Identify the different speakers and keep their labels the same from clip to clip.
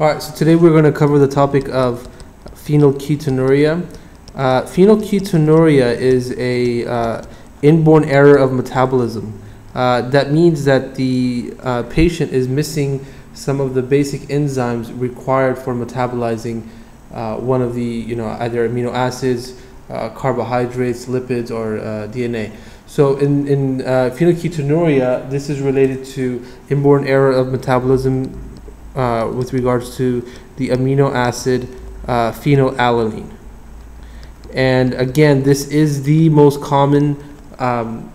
Speaker 1: All right, so today we're going to cover the topic of phenylketonuria. Uh, phenylketonuria is a uh, inborn error of metabolism. Uh, that means that the uh, patient is missing some of the basic enzymes required for metabolizing uh, one of the, you know, either amino acids, uh, carbohydrates, lipids, or DNA. So in, in phenylketonuria, this is related to inborn error of metabolism uh, with regards to the amino acid uh, phenylalanine. And again, this is the most common um,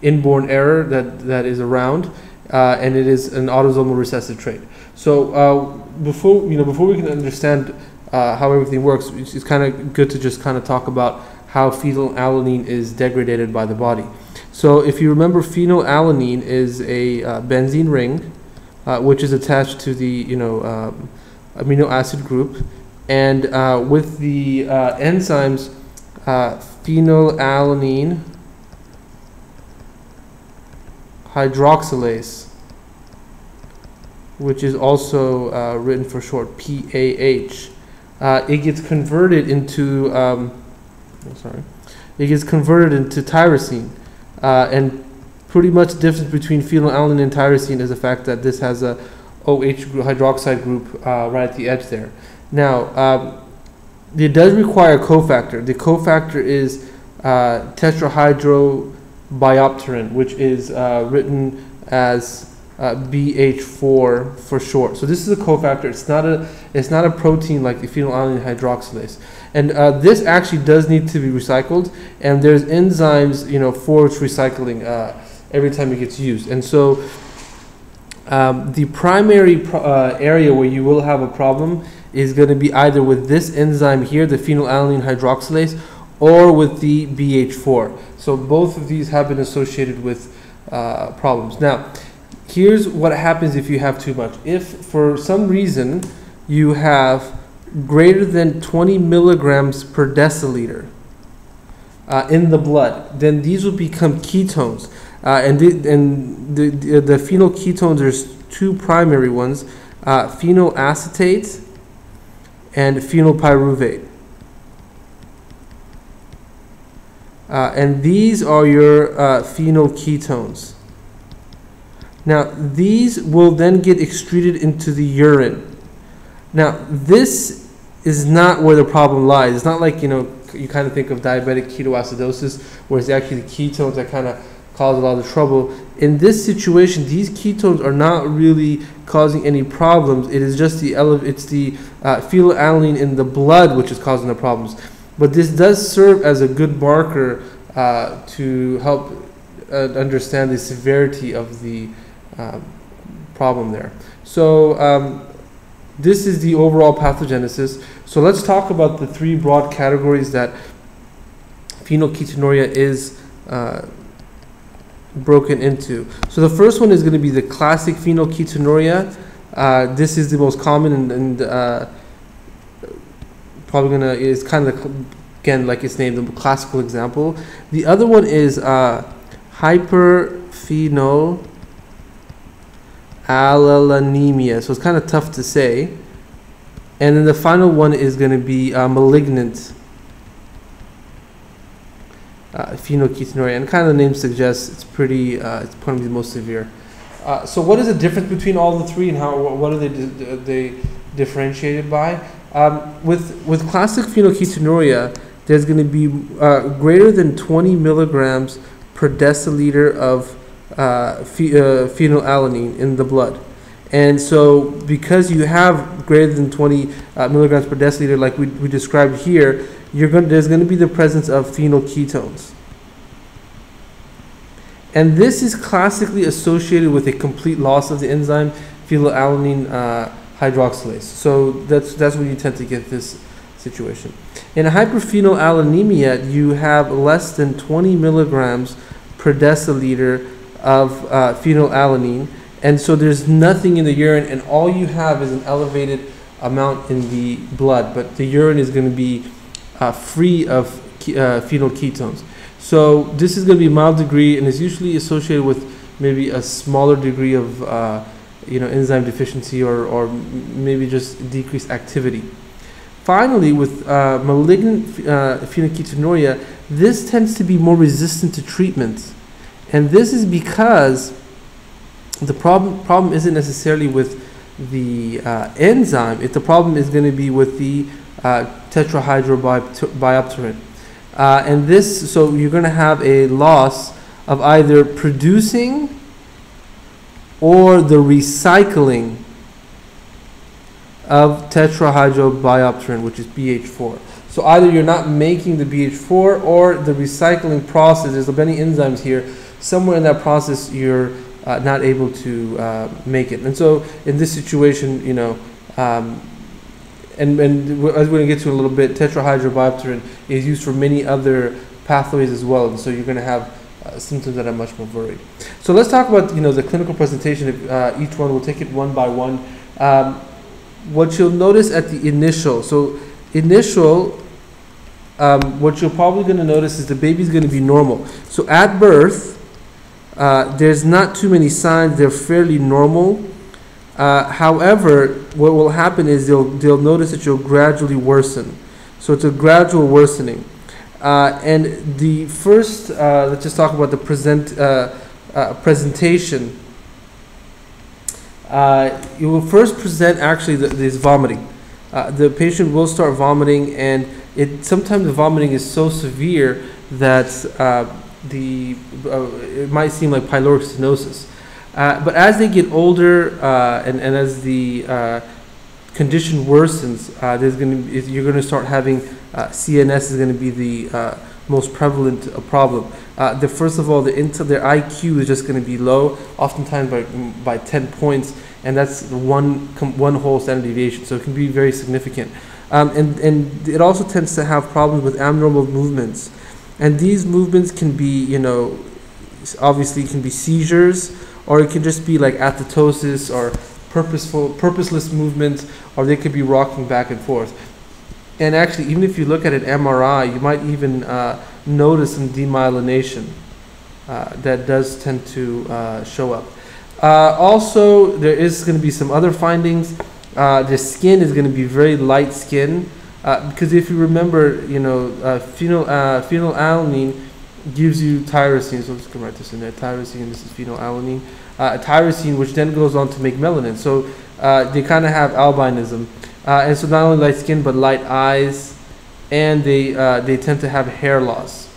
Speaker 1: inborn error that, that is around, uh, and it is an autosomal recessive trait. So uh, before you know, before we can understand uh, how everything works, it's, it's kind of good to just kind of talk about how phenylalanine is degraded by the body. So if you remember, phenylalanine is a benzene ring uh, which is attached to the you know um, amino acid group, and uh, with the uh, enzymes uh, phenylalanine hydroxylase, which is also uh, written for short PAH. Uh, it gets converted into um, oh, sorry, it gets converted into tyrosine, and pretty much the difference between phenylalanine and tyrosine is the fact that this has a OH hydroxide group uh, right at the edge there. Now, um, it does require a cofactor. The cofactor is uh, tetrahydrobiopterin, which is uh, written as uh, BH4 for short. So this is a cofactor. It's not a it's not a protein like the phenylalanine hydroxylase. And uh, this actually does need to be recycled. And there's enzymes, you know, for its recycling. Uh, every time it gets used. And so um, the primary uh, area where you will have a problem is going to be either with this enzyme here, the phenylalanine hydroxylase, or with the BH4. So both of these have been associated with uh, problems. Now, here's what happens if you have too much. If for some reason you have greater than 20 milligrams per deciliter uh, in the blood, then these will become ketones. Uh, and the, and the, the, the phenylketones, there's two primary ones, uh, phenylacetate and phenylpyruvate. Uh, and these are your uh, phenylketones. Now, these will then get excreted into the urine. Now, this is not where the problem lies. It's not like, you know, you kind of think of diabetic ketoacidosis, where it's actually the ketones that kind of cause a lot of trouble. In this situation, these ketones are not really causing any problems. It is just the it's the uh, phenylalanine in the blood which is causing the problems. But this does serve as a good marker uh, to help uh, understand the severity of the uh, problem there. So um, this is the overall pathogenesis. So let's talk about the three broad categories that phenylketonuria is uh, broken into. So the first one is going to be the classic phenylketonuria. Uh, this is the most common and, and uh, probably going to is kind of again like its name, the classical example. The other one is uh, hyperphenylalanemia. So it's kind of tough to say. And then the final one is going to be uh, malignant uh, phenylketonuria, and kind of the name suggests it's pretty, uh, it's going to be the most severe. Uh, so what is the difference between all the three and how, what are they, they differentiated by? Um, with, with classic phenylketonuria, there's going to be uh, greater than 20 milligrams per deciliter of uh, uh, phenylalanine in the blood. And so, because you have greater than 20 uh, milligrams per deciliter, like we, we described here, you're going, there's going to be the presence of phenylketones. And this is classically associated with a complete loss of the enzyme phenylalanine uh, hydroxylase. So that's, that's where you tend to get this situation. In hyperphenylalanemia, you have less than 20 milligrams per deciliter of uh, phenylalanine. And so there's nothing in the urine, and all you have is an elevated amount in the blood. But the urine is going to be uh, free of uh, phenylketones. So this is going to be mild degree and is usually associated with maybe a smaller degree of uh, you know, enzyme deficiency or, or maybe just decreased activity. Finally, with uh, malignant uh, phenylketonuria, this tends to be more resistant to treatment. And this is because the problem, problem isn't necessarily with the uh, enzyme, it, the problem is going to be with the uh, tetrahydrobiopterin. Uh, and this, so you're going to have a loss of either producing or the recycling of tetrahydrobiopterin, which is BH4. So either you're not making the BH4 or the recycling process, there's many enzymes here, somewhere in that process you're uh, not able to uh, make it. And so in this situation, you know, um, and, and as we're going to get to in a little bit, tetrahydrobiopterin is used for many other pathways as well. And so you're going to have uh, symptoms that are much more varied. So let's talk about you know the clinical presentation of uh, each one. We'll take it one by one. Um, what you'll notice at the initial, so initial, um, what you're probably going to notice is the baby's going to be normal. So at birth, uh, there's not too many signs; they're fairly normal. Uh, however, what will happen is they'll they'll notice that you'll gradually worsen. So it's a gradual worsening. Uh, and the first, uh, let's just talk about the present uh, uh, presentation. you will first present actually the, this vomiting. the patient will start vomiting, and it sometimes the vomiting is so severe that the it might seem like pyloric stenosis. But as they get older and, and as the condition worsens, uh, there's going to you're going to start having uh, CNS is going to be the uh, most prevalent uh, problem. Uh, the first of all, the intel, their IQ is just going to be low, oftentimes by by 10 points, and that's one one whole standard deviation. So it can be very significant, um, and and it also tends to have problems with abnormal movements, and these movements can be you know obviously can be seizures or it can just be like athetosis or purposeful, purposeless movements, or they could be rocking back and forth. And actually, even if you look at an MRI, you might even uh, notice some demyelination uh, that does tend to uh, show up. Uh, also, there is going to be some other findings. Uh, the skin is going to be very light skin uh, because if you remember, you know, phenyl, phenylalanine gives you tyrosine. So let's write this in there. Tyrosine. This is phenylalanine uh, tyrosine, which then goes on to make melanin. So uh, they kind of have albinism. Uh, and so not only light skin, but light eyes, and they, uh, they tend to have hair loss.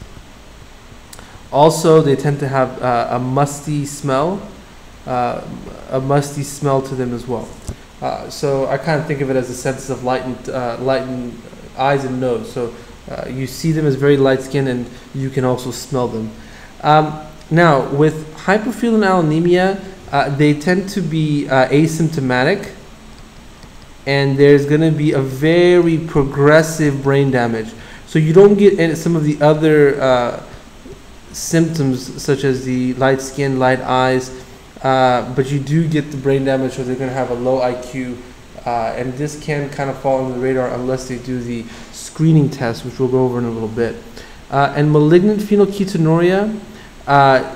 Speaker 1: Also, they tend to have uh, a musty smell, uh, a musty smell to them as well. so I kind of think of it as a sense of lightened, lightened eyes and nose. So you see them as very light skin, and you can also smell them. Um, now, with hypophenylalaninemia, uh, they tend to be uh, asymptomatic, and there's going to be a very progressive brain damage. So you don't get any, some of the other uh, symptoms, such as the light skin, light eyes, uh, but you do get the brain damage, so they're going to have a low IQ. Uh, and this can kind of fall on the radar unless they do the screening test, which we'll go over in a little bit. Uh, and malignant phenylketonuria, uh,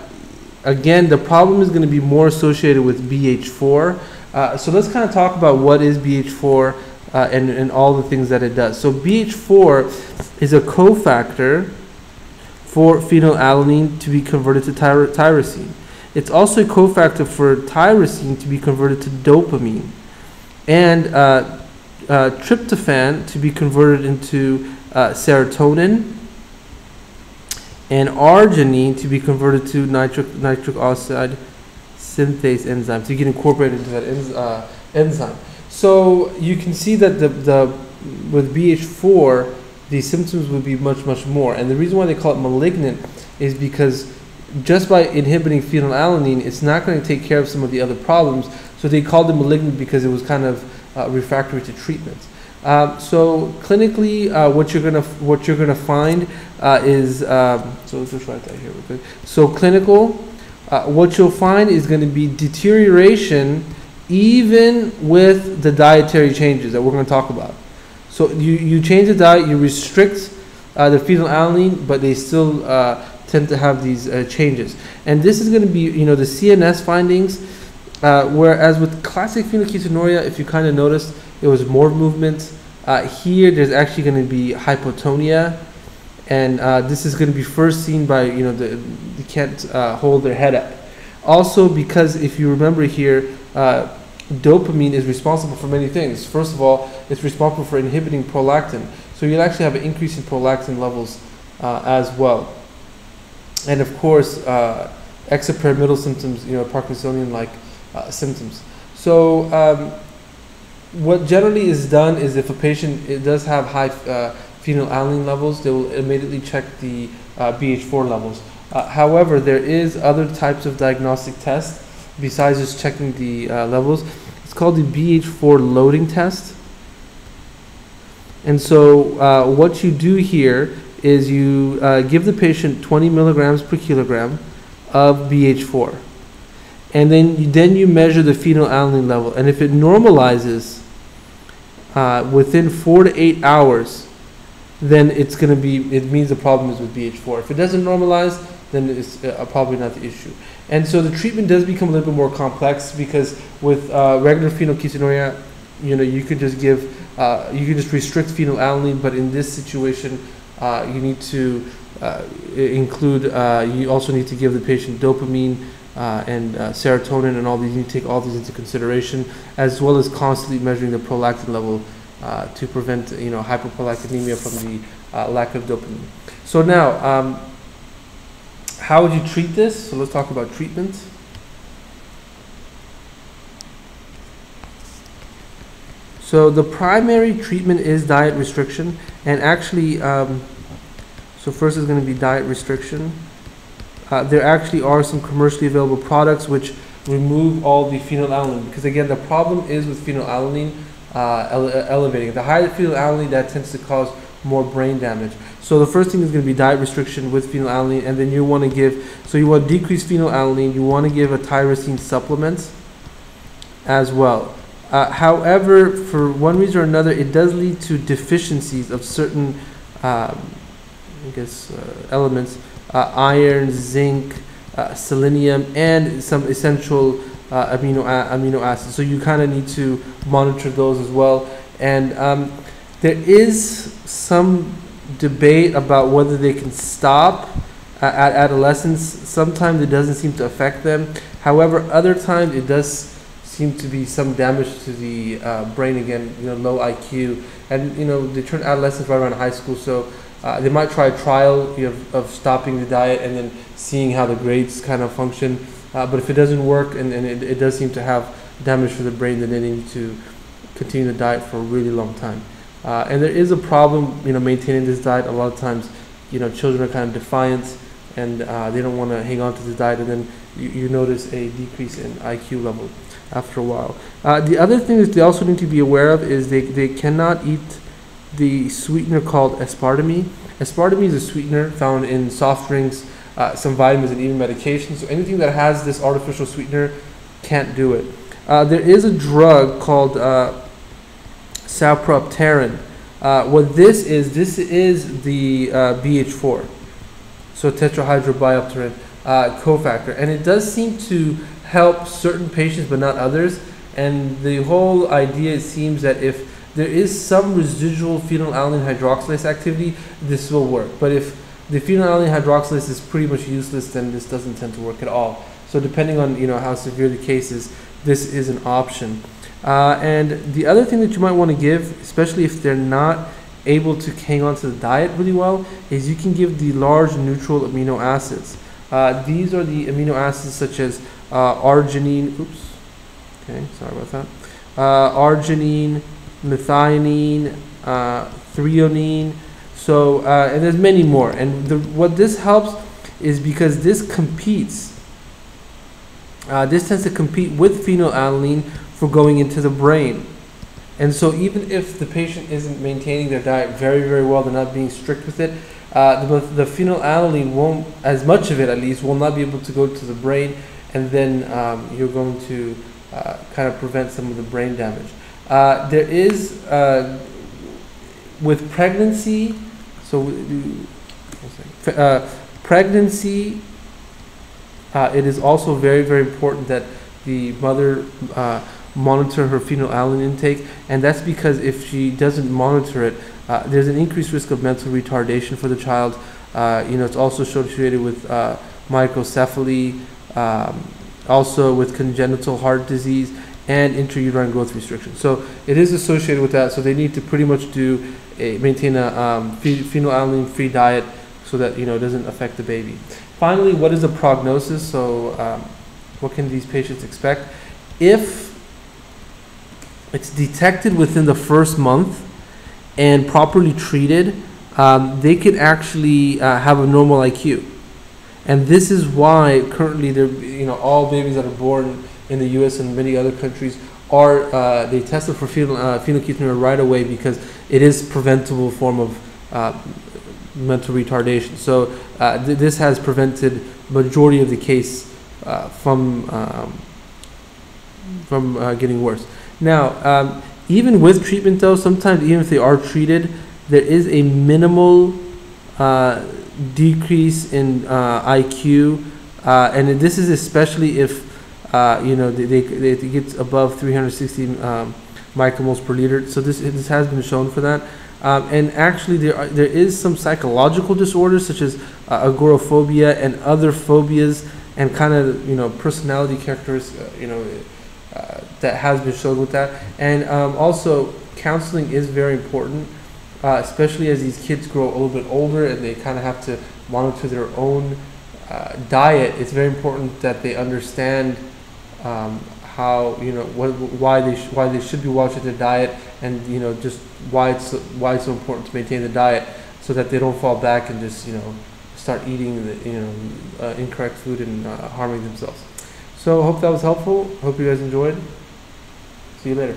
Speaker 1: again, the problem is going to be more associated with BH4. Uh, so let's kind of talk about what is BH4 uh, and, and all the things that it does. So BH4 is a cofactor for phenylalanine to be converted to tyro tyrosine. It's also a cofactor for tyrosine to be converted to dopamine and uh, uh tryptophan to be converted into uh, serotonin and arginine to be converted to nitric, nitric oxide synthase enzyme to get incorporated into that enz, uh, enzyme. So you can see that the, the with BH4, the symptoms would be much, much more. And the reason why they call it malignant is because just by inhibiting phenylalanine, it's not going to take care of some of the other problems. So they called it malignant because it was kind of refractory to treatment. Um, so clinically, uh, what you're gonna what you're gonna find uh, is um, so let's just write that here. So clinical, uh, what you'll find is going to be deterioration, even with the dietary changes that we're going to talk about. So you you change the diet, you restrict uh, the phenylalanine, but they still uh, tend to have these uh, changes. And this is going to be you know the CNS findings Uh, whereas with classic phenylketonuria, if you kind of notice, it was more movement. Uh, here, there's actually going to be hypotonia, and uh, this is going to be first seen by you know the they can't uh, hold their head up. Also, because if you remember here, uh, dopamine is responsible for many things. First of all, it's responsible for inhibiting prolactin, so you'll actually have an increase in prolactin levels uh, as well. And of course, extrapyramidal symptoms, you know, Parkinsonian-like symptoms. So um, what generally is done is if a patient it does have high uh, phenylalanine levels, they will immediately check the uh, BH4 levels. Uh, however, there is other types of diagnostic tests besides just checking the uh, levels. It's called the BH4 loading test. And so uh, what you do here is you uh, give the patient 20 milligrams per kilogram of BH4. And then you, then you measure the phenylalanine level. And if it normalizes uh, within four to eight hours, then it's going to be, it means the problem is with BH4. If it doesn't normalize, then it's uh, probably not the issue. And so the treatment does become a little bit more complex because with uh, regular phenylketonuria, you know, you could just give, uh, you can just restrict phenylalanine, but in this situation, uh, you need to uh, include, you also need to give the patient dopamine uh, and uh, serotonin and all these. You take all these into consideration, as well as constantly measuring the prolactin level uh, to prevent, you know, hyperprolactinemia from the uh, lack of dopamine. So now, um, how would you treat this? So let's talk about treatment. So the primary treatment is diet restriction, and actually, um, so first is going to be diet restriction. Uh, there actually are some commercially available products which remove all the phenylalanine because again the problem is with phenylalanine uh, ele elevating. The higher the phenylalanine that tends to cause more brain damage. So the first thing is going to be diet restriction with phenylalanine, and then you want to give. So you want to decrease phenylalanine. You want to give a tyrosine supplement as well. Uh, however, for one reason or another, it does lead to deficiencies of certain, um, I guess, uh, elements: iron, zinc, uh, selenium, and some essential uh, amino amino acids. So you kind of need to monitor those as well. And um, there is some debate about whether they can stop at adolescence. Sometimes it doesn't seem to affect them. However, other times it does seem to be some damage to the uh, brain again, you know, low IQ. And, you know, they turn adolescence right around high school, so uh, they might try a trial know, of stopping the diet and then seeing how the grades kind of function. Uh, but if it doesn't work and, and it, it does seem to have damage for the brain, then they need to continue the diet for a really long time. Uh, and there is a problem, you know, maintaining this diet. A lot of times, you know, children are kind of defiant and uh, they don't want to hang on to the diet, and then you, you notice a decrease in IQ level after a while. Uh, the other thing that they also need to be aware of is they, they cannot eat the sweetener called aspartame. Aspartame is a sweetener found in soft drinks, uh, some vitamins, and even medications. So anything that has this artificial sweetener can't do it. Uh, there is a drug called uh, sapropterin. Uh, what this is, this is the uh, BH4, so tetrahydrobiopterin uh, cofactor, and it does seem to help certain patients but not others. And the whole idea seems that if there is some residual phenylalanine hydroxylase activity, this will work. But if the phenylalanine hydroxylase is pretty much useless, then this doesn't tend to work at all. So depending on you know how severe the case is, this is an option. Uh, and the other thing that you might want to give, especially if they're not able to hang on to the diet really well, is you can give the large neutral amino acids. Uh, these are the amino acids such as uh, arginine, oops, okay, sorry about that, uh, arginine, methionine, uh, threonine, so, uh, and there's many more. And the, what this helps is because this competes, this tends to compete with phenylalanine for going into the brain. And so even if the patient isn't maintaining their diet very, very well, they're not being strict with it, uh, the, the phenylalanine won't, as much of it at least, will not be able to go to the brain, and then um, you're going to uh, kind of prevent some of the brain damage. Uh, there is, uh, with pregnancy, so uh, pregnancy, uh, it is also very, very important that the mother uh, monitor her phenylalanine intake, and that's because if she doesn't monitor it, uh, there's an increased risk of mental retardation for the child. Uh, you know, it's also associated with uh, microcephaly, um, also with congenital heart disease and intrauterine growth restriction. So it is associated with that. So they need to pretty much do a, maintain a um, phenylalanine-free diet so that you know it doesn't affect the baby. Finally, what is the prognosis? So um, what can these patients expect if it's detected within the first month and properly treated? Um, they could actually uh, have a normal IQ. And this is why currently there, you know, all babies that are born in the U.S. and many other countries are uh, they tested for phenol, uh, phenylketonuria right away because it is preventable form of uh, mental retardation. So uh, th- this has prevented majority of the case uh, from um, from uh, getting worse. Now, um, even with treatment though, sometimes even if they are treated, there is a minimal decrease in IQ, and this is especially if uh, you know they, they, they it gets above 360 um, micromoles per liter. So this this has been shown for that. Um, and actually, there are, there is some psychological disorders such as uh, agoraphobia and other phobias and kind of you know personality characteristics uh, you know uh, that has been shown with that. And um, also, counseling is very important uh, especially as these kids grow a little bit older and they kind of have to monitor their own uh, diet, it's very important that they understand um, how you know what, why they why they should be watching their diet and you know just why it's why it's so important to maintain the diet so that they don't fall back and just you know start eating the you know uh, incorrect food and uh, harming themselves. So hope that was helpful. Hope you guys enjoyed. See you later.